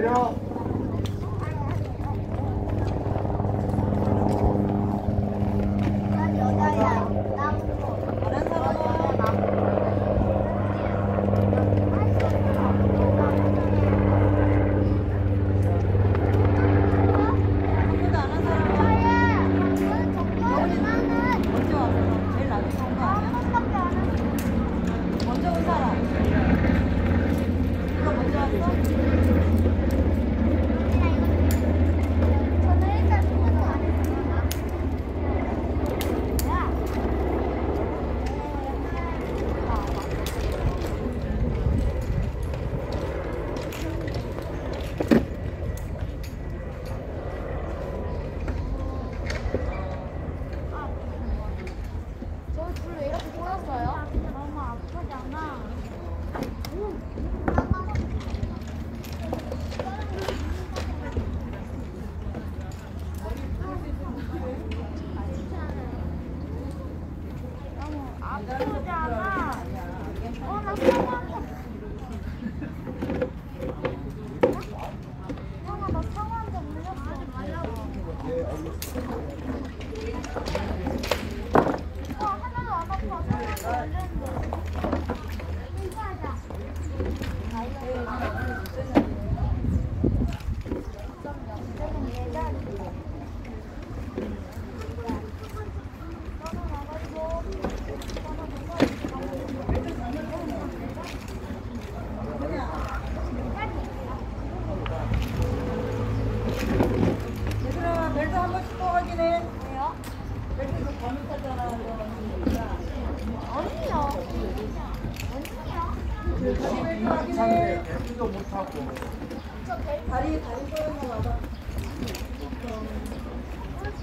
大家我拿乒乓球。我拿乒乓球。哦，还能拿吗？乒乓球。 벨트 한 번씩 또 확인해. 왜요? 벨트 그 잘못 탔잖아. 언니요. 언니요. 벨트 확인해. 벨트도 못 타고. 다리, 다리 떨어져 와봐. 그렇죠.